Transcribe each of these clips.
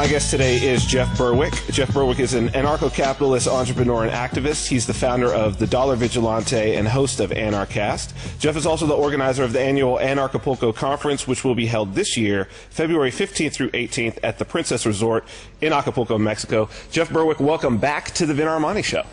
My guest today is Jeff Berwick. Jeff Berwick is an anarcho capitalist entrepreneur and activist. He's the founder of the Dollar Vigilante and host of Anarchast. Jeff is also the organizer of the annual Anarchapulco Conference, which will be held this year, February 15th through 18th at the Princess Resort in Acapulco, Mexico. Jeff Berwick, welcome back to the Vin Armani Show.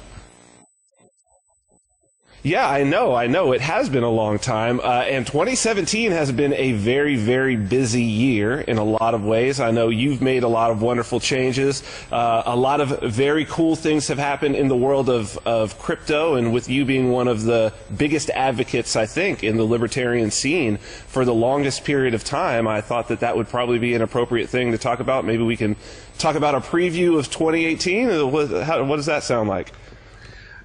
Yeah, I know, I know. It has been a long time. Uh, and 2017 has been a very, very busy year in a lot of ways. I know you've made a lot of wonderful changes. Uh, a lot of very cool things have happened in the world of, of crypto, and with you being one of the biggest advocates, I think, in the libertarian scene for the longest period of time, I thought that that would probably be an appropriate thing to talk about. Maybe we can talk about a preview of 2018. What, how, what does that sound like?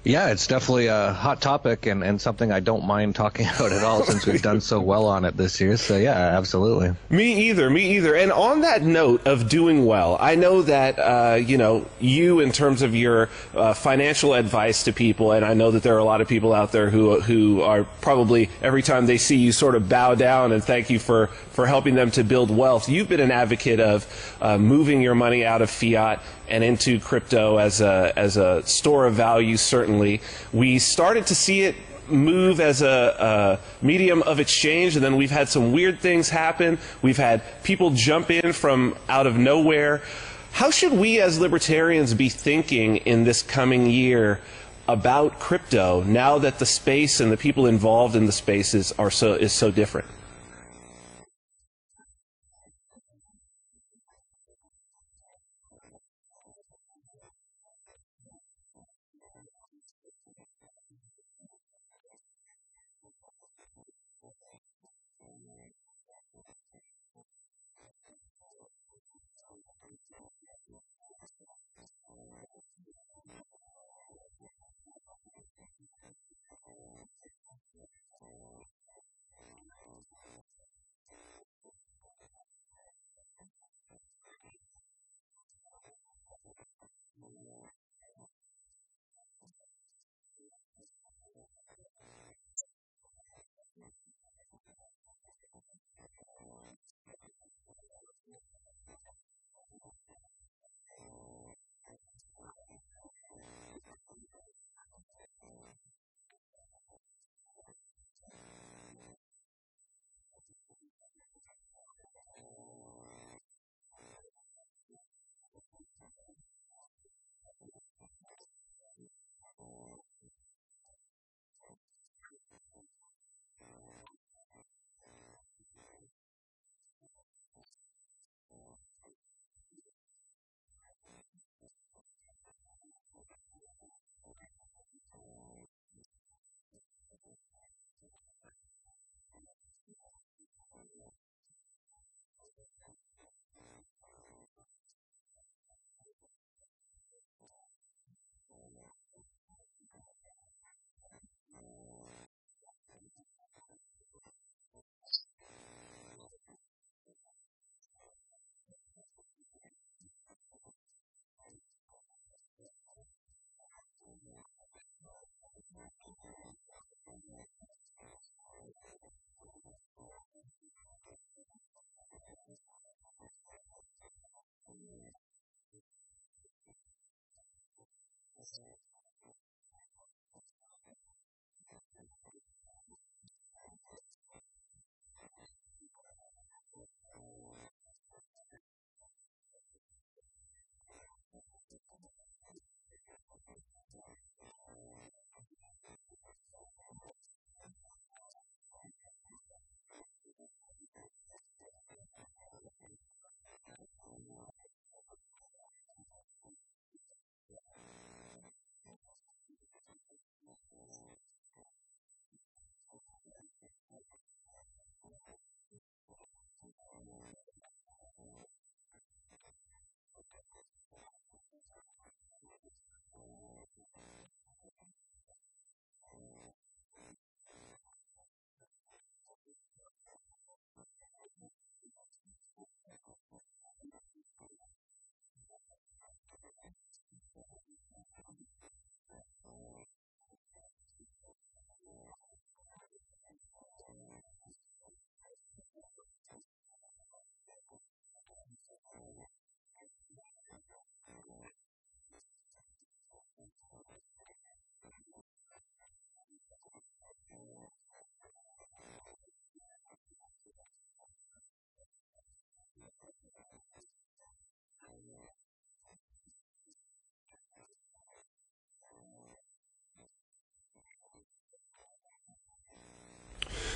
Yeah, it's definitely a hot topic and, and something I don't mind talking about at all since we've done so well on it this year. So, yeah, absolutely. Me either, me either. And on that note of doing well, I know that, uh, you know, you, in terms of your uh, financial advice to people, and I know that there are a lot of people out there who, who are probably, every time they see you, sort of bow down and thank you for, for helping them to build wealth. You've been an advocate of uh, moving your money out of fiat and into crypto as a, as a store of value, certainly. We started to see it move as a, a, medium of exchange, and then we've had some weird things happen. We've had people jump in from out of nowhere. How should we as libertarians be thinking in this coming year about crypto now that the space and the people involved in the spaces are so is so different?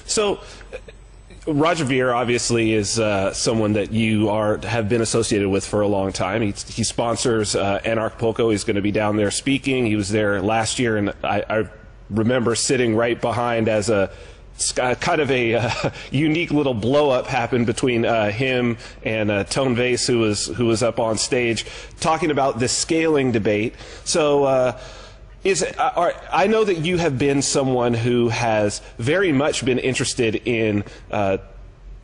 So, Roger Ver obviously is uh, someone that you are have been associated with for a long time. He, he sponsors uh, Anarchapulco. He's going to be down there speaking. He was there last year, and I, I remember sitting right behind as a kind of a uh, unique little blow up happened between uh, him and uh, Tone Vays, who was who was up on stage talking about the scaling debate. So. Is, uh, I know that you have been someone who has very much been interested in uh,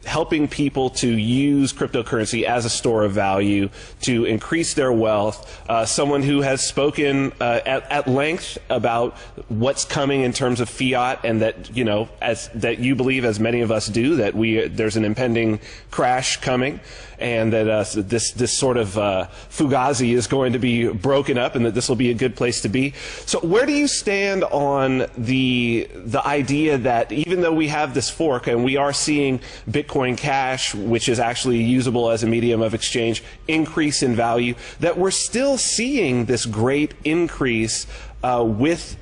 helping people to use cryptocurrency as a store of value to increase their wealth. Uh, someone who has spoken uh, at, at, length about what's coming in terms of fiat, and that you know, as that you believe, as many of us do, that we there's an impending crash coming and that uh, this this sort of uh, fugazi is going to be broken up, and that this will be a good place to be. So, where do you stand on the the idea that even though we have this fork and we are seeing Bitcoin Cash, which is actually usable as a medium of exchange, increase in value, that we're still seeing this great increase uh, with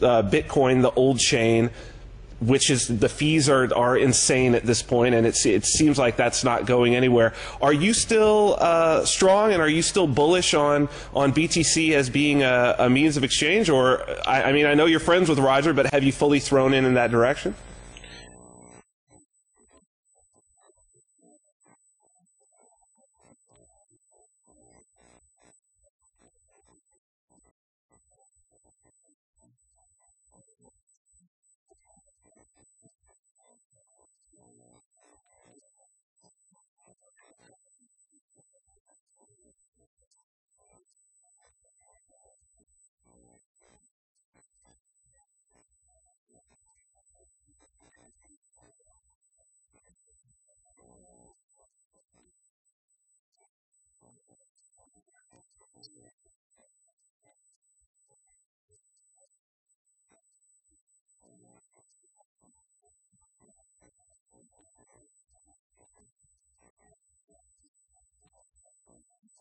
uh, Bitcoin, the old chain, which is the fees are are insane at this point, and it it seems like that's not going anywhere. Are you still uh, strong, and are you still bullish on on BTC as being a, a means of exchange? Or I, I mean, I know you're friends with Roger, but have you fully thrown in in that direction?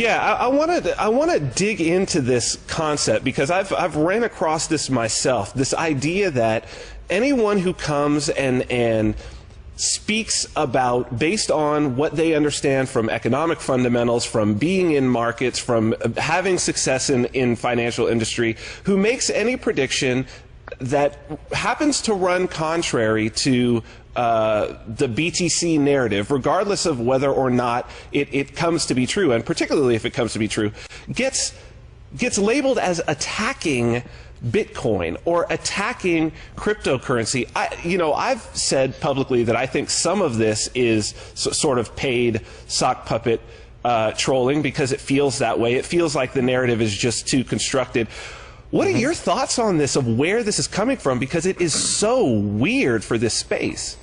Yeah, I want to I want to dig into this concept because I've I've ran across this myself. This idea that anyone who comes and and speaks about based on what they understand from economic fundamentals, from being in markets, from having success in, in financial industry, who makes any prediction that happens to run contrary to uh, the BTC narrative, regardless of whether or not it, it comes to be true, and particularly if it comes to be true, gets gets labeled as attacking Bitcoin or attacking cryptocurrency. I, you know, I've said publicly that I think some of this is sort of paid sock puppet uh, trolling because it feels that way. It feels like the narrative is just too constructed. What are mm-hmm. your thoughts on this of where this is coming from? Because it is so weird for this space.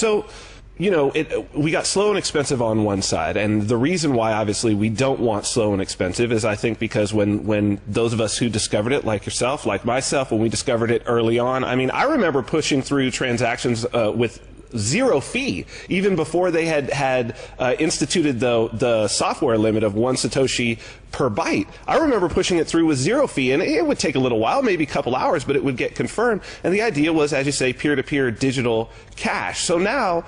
So you know, it, we got slow and expensive on one side, and the reason why, obviously, we don't want slow and expensive is, I think, because when when those of us who discovered it, like yourself, like myself, when we discovered it early on, I mean, I remember pushing through transactions uh, with zero fee, even before they had had uh, instituted the the software limit of one satoshi per byte. I remember pushing it through with zero fee, and it would take a little while, maybe a couple hours, but it would get confirmed. And the idea was, as you say, peer-to-peer digital cash. So now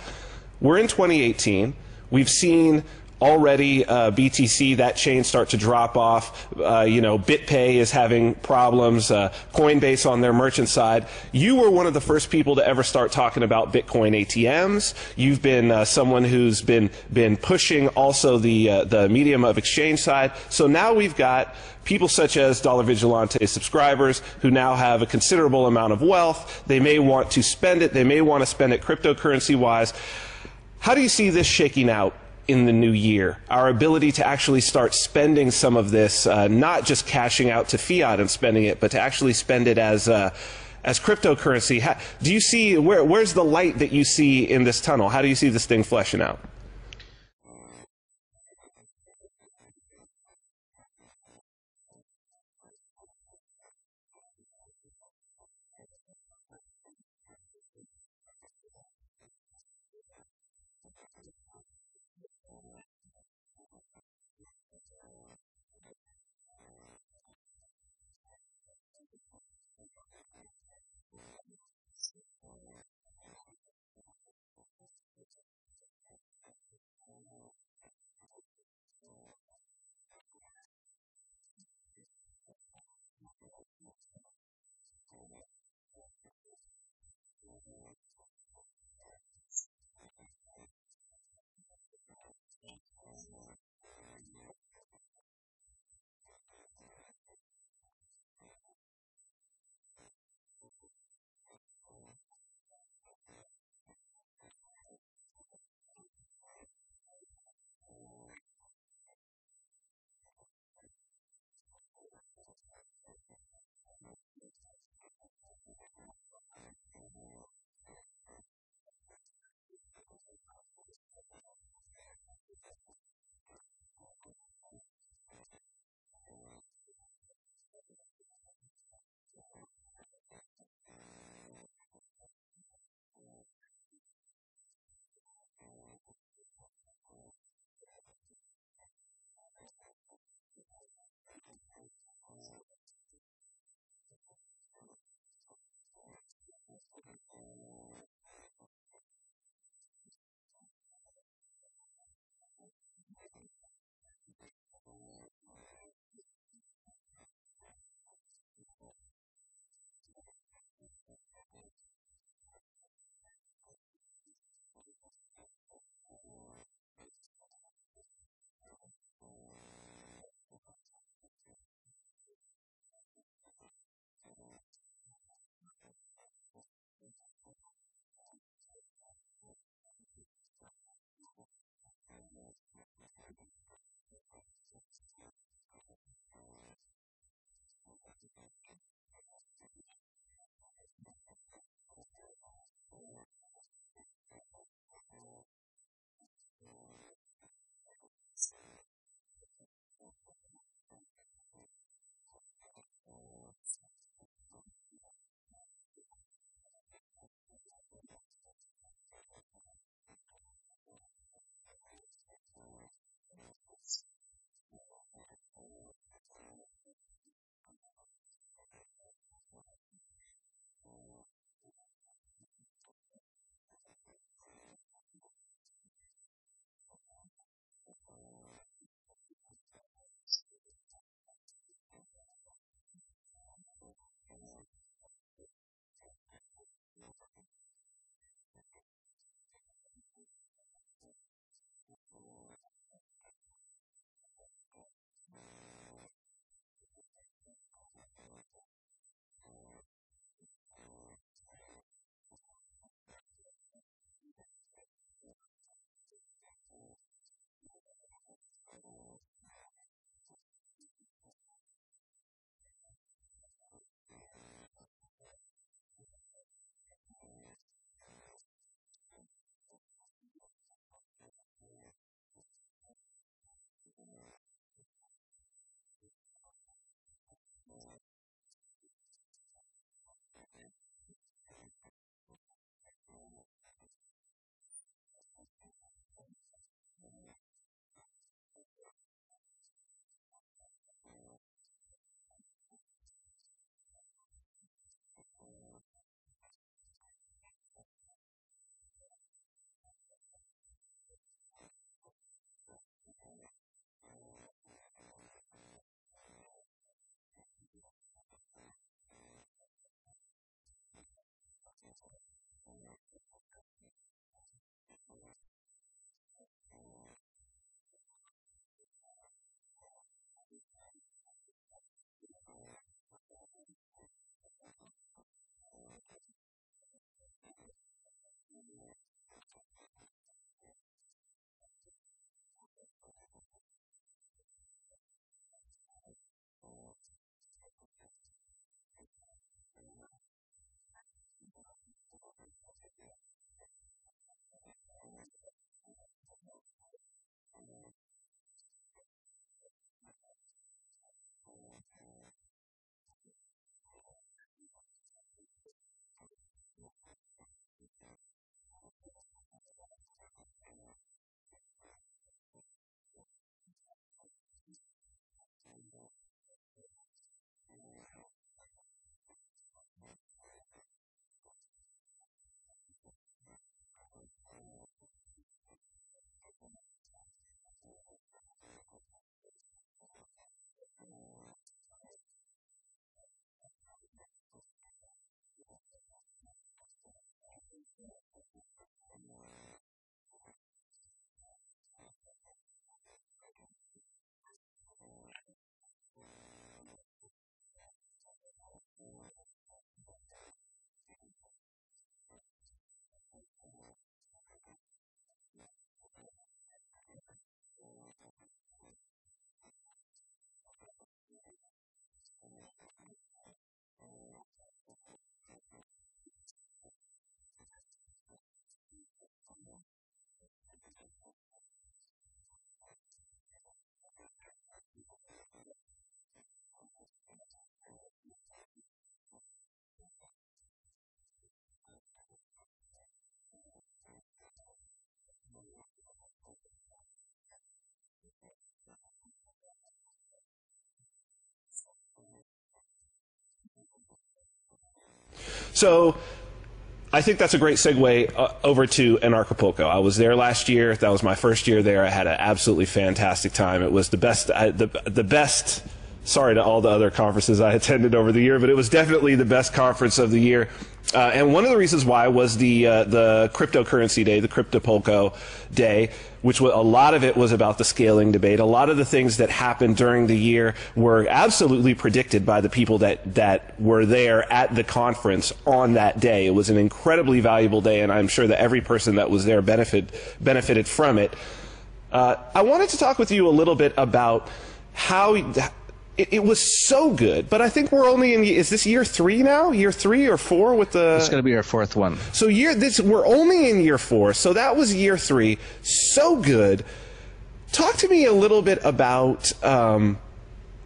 we're in 2018. We've seen already uh, BTC that chain start to drop off. Uh, you know, BitPay is having problems. Uh, Coinbase on their merchant side. You were one of the first people to ever start talking about Bitcoin ATMs. You've been uh, someone who's been been pushing also the uh, the medium of exchange side. So now we've got people such as Dollar Vigilante subscribers who now have a considerable amount of wealth. They may want to spend it. They may want to spend it cryptocurrency wise. How do you see this shaking out in the new year? Our ability to actually start spending some of this, uh, not just cashing out to fiat and spending it, but to actually spend it as uh, as cryptocurrency. How, do you see where, where's the light that you see in this tunnel? How do you see this thing fleshing out? So I think that's a great segue uh, over to Anarchapulco. I was there last year. That was my first year there. I had an absolutely fantastic time. It was the best, I, the, the best, sorry to all the other conferences I attended over the year, but it was definitely the best conference of the year. Uh, and one of the reasons why was the uh, the cryptocurrency day, the Cryptopulco day, which was, a lot of it was about the scaling debate. A lot of the things that happened during the year were absolutely predicted by the people that that were there at the conference on that day. It was an incredibly valuable day, and I'm sure that every person that was there benefit benefited from it. Uh, I wanted to talk with you a little bit about how it, it, was so good, but I think we're only in. Is this year three now? Year three or four with the? It's going to be our fourth one. So year this we're only in year four. So that was year three. So good. Talk to me a little bit about um,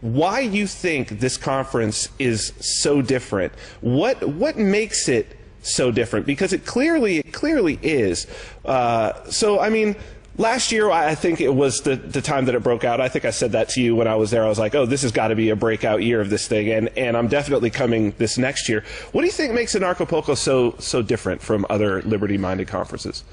why you think this conference is so different. What what makes it so different? Because it clearly it clearly is. Uh, so I mean Last year, I think it was the, the time that it broke out. I think I said that to you when I was there. I was like, oh, this has got to be a breakout year of this thing. And, and I'm definitely coming this next year. What do you think makes Anarchapulco so, so different from other liberty minded conferences?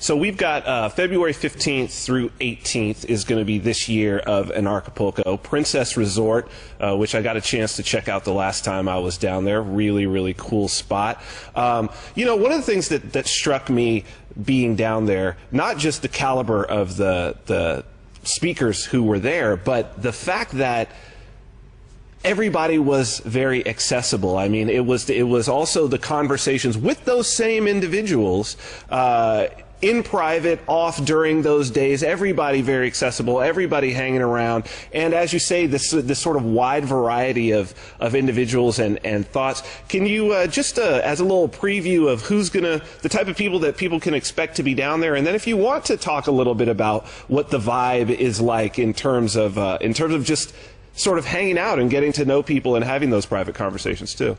So we've got uh, February 15th through 18th is going to be this year of Anarchapulco. Princess Resort, uh, which I got a chance to check out the last time I was down there. Really, really cool spot. Um, you know, one of the things that, that struck me being down there, not just the caliber of the, the speakers who were there, but the fact that everybody was very accessible. I mean, it was it was also the conversations with those same individuals. Uh, in private, off during those days, everybody very accessible, everybody hanging around, and as you say, this this sort of wide variety of of individuals and and thoughts. Can you uh, just uh, as a little preview of who's gonna the type of people that people can expect to be down there, and then if you want to talk a little bit about what the vibe is like in terms of uh, in terms of just sort of hanging out and getting to know people and having those private conversations too.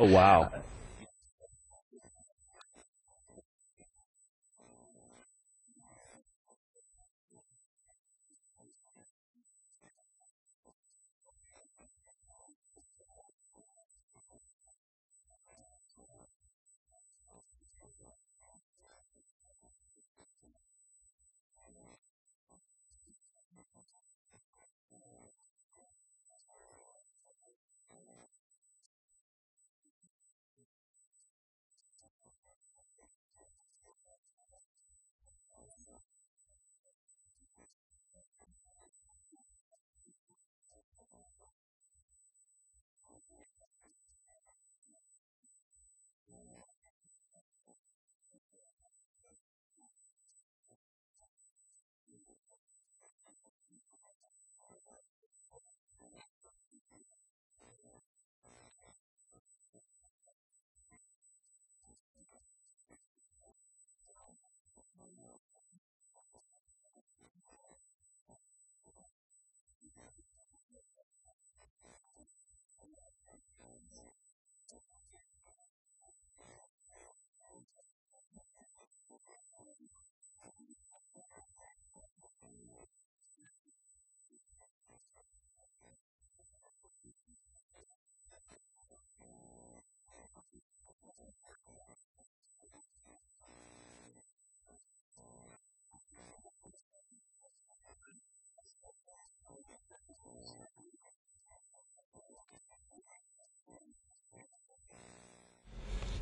Oh wow.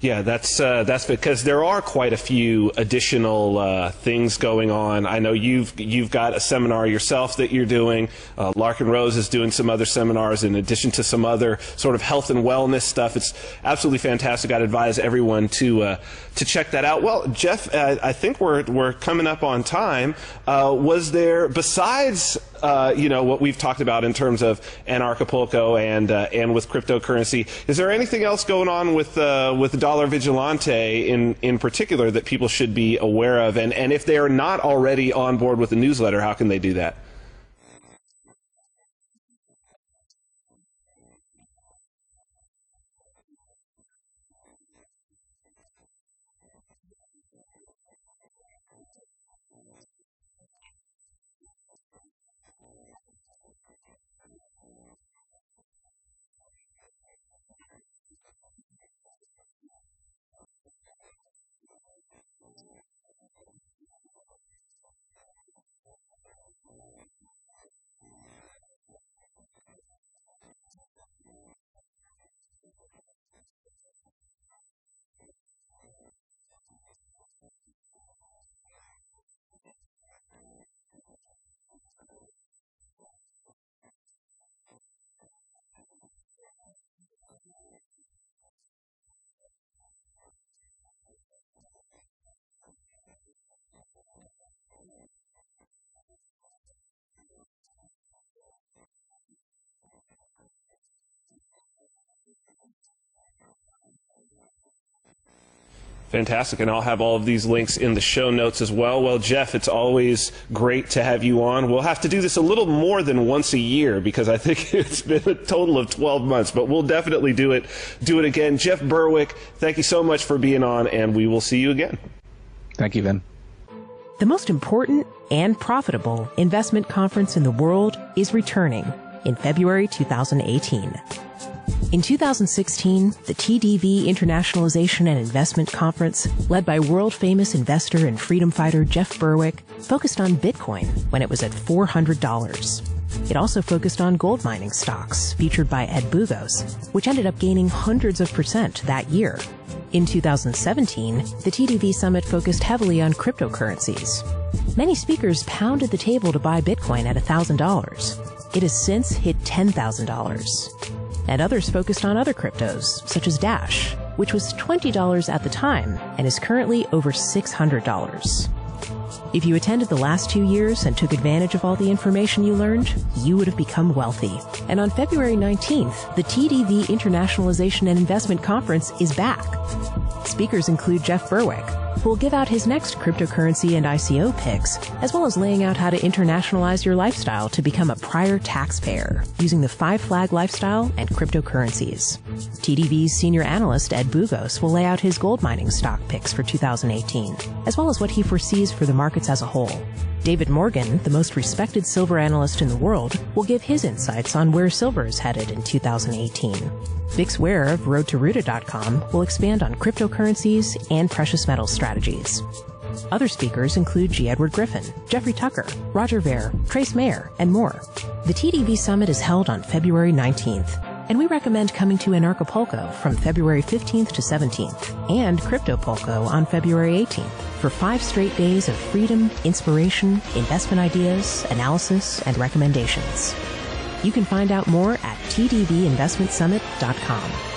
Yeah, that's uh, that's because there are quite a few additional uh, things going on. I know you've you've got a seminar yourself that you're doing. Uh, Larken Rose is doing some other seminars in addition to some other sort of health and wellness stuff. It's absolutely fantastic. I'd advise everyone to uh, to check that out. Well, Jeff, uh, I think we're we're coming up on time. Uh, was there besides uh, you know what we've talked about in terms of Anarchapulco and uh, and with cryptocurrency. Is there anything else going on with uh, with Dollar Vigilante in in particular that people should be aware of? And and if they are not already on board with the newsletter, how can they do that? Fantastic. And I'll have all of these links in the show notes as well. Well, Jeff, it's always great to have you on. We'll have to do this a little more than once a year because I think it's been a total of 12 months, but we'll definitely do it, do it again. Jeff Berwick, thank you so much for being on and we will see you again. Thank you, Vin. The most important and profitable investment conference in the world is returning in February 2018. In 2016, the TDV Internationalization and Investment Conference, led by world famous investor and freedom fighter Jeff Berwick, focused on Bitcoin when it was at $400. It also focused on gold mining stocks, featured by Ed Bugos, which ended up gaining hundreds of percent that year. In 2017, the TDV Summit focused heavily on cryptocurrencies. Many speakers pounded the table to buy Bitcoin at $1,000. It has since hit $10,000 and others focused on other cryptos, such as Dash, which was $20 at the time and is currently over $600. If you attended the last two years and took advantage of all the information you learned, you would have become wealthy. And on February 19th, the TDV Internationalization and Investment Conference is back. Speakers include Jeff Berwick, will give out his next cryptocurrency and ICO picks, as well as laying out how to internationalize your lifestyle to become a prior taxpayer using the five flag lifestyle and cryptocurrencies. TDV's senior analyst Ed Bugos will lay out his gold mining stock picks for 2018, as well as what he foresees for the markets as a whole. David Morgan, the most respected silver analyst in the world, will give his insights on where silver is headed in 2018. Bix Weir of RoadToRoota.com will expand on cryptocurrencies and precious metal strategies. Other speakers include G. Edward Griffin, Jeffrey Tucker, Roger Ver, Trace Mayer, and more. The TDV Summit is held on February 19th, and we recommend coming to Anarchapulco from February 15th to 17th and Cryptopulco on February 18th for five straight days of freedom, inspiration, investment ideas, analysis, and recommendations. You can find out more at tdvinvestmentsummit.com.